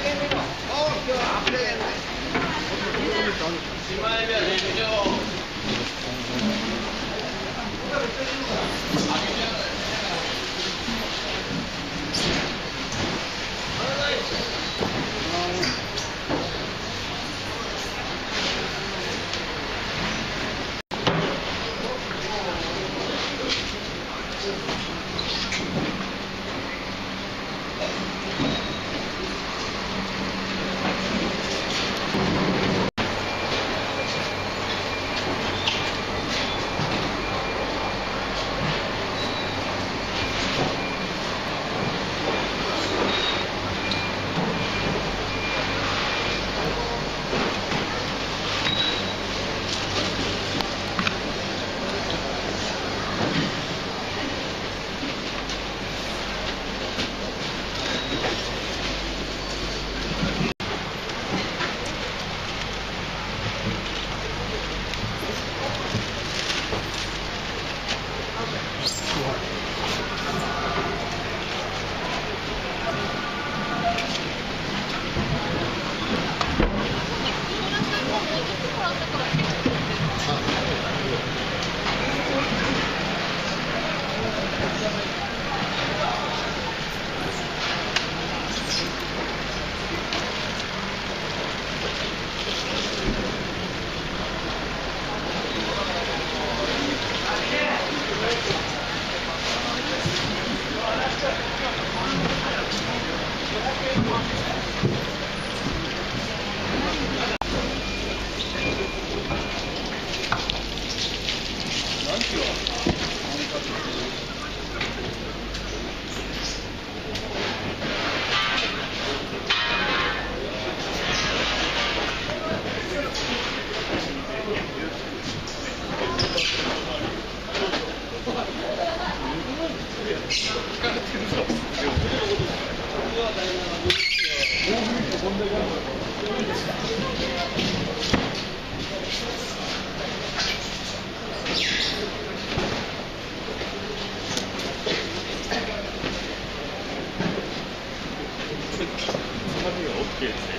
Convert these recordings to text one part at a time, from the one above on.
Thank you. OK ですね。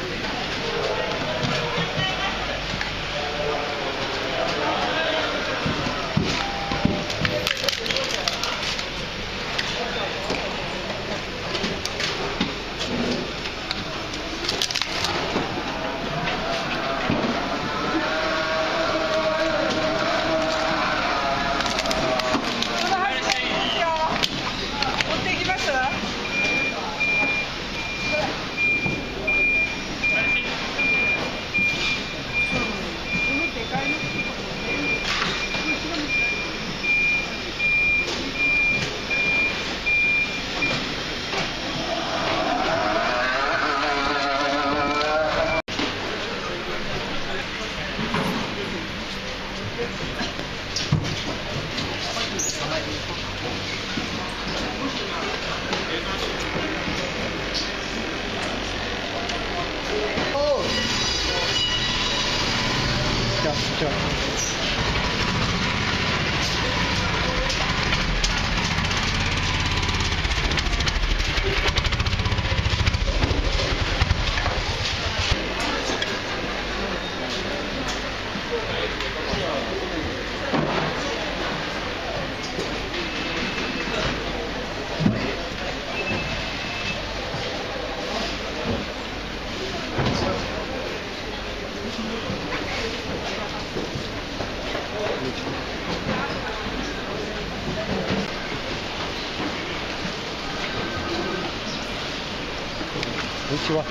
こ去吧。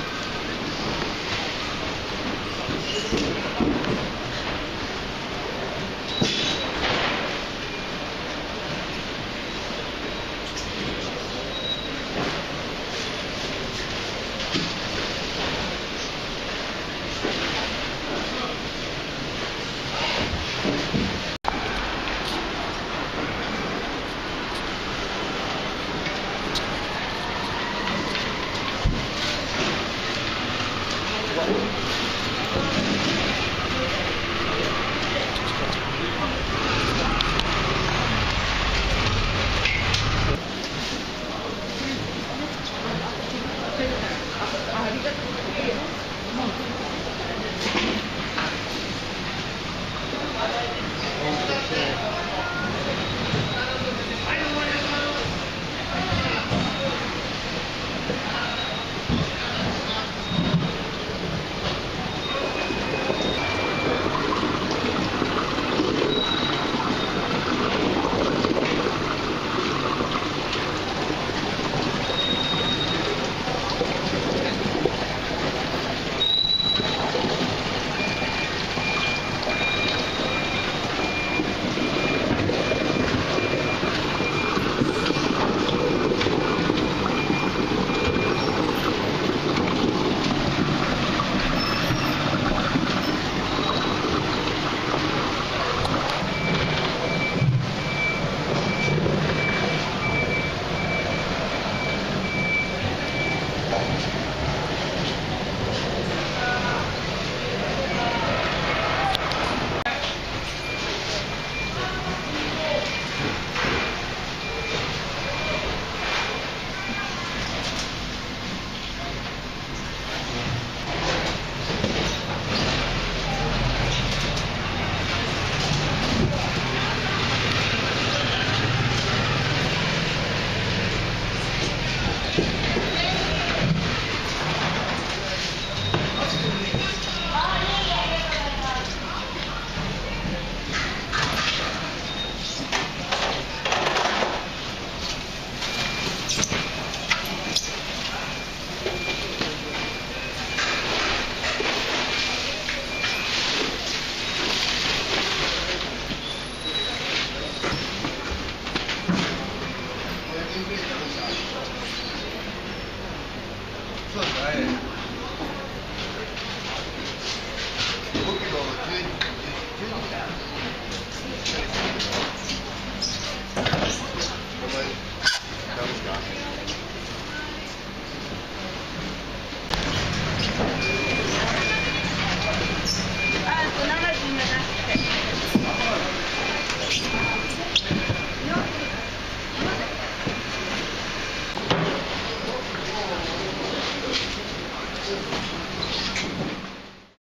Right.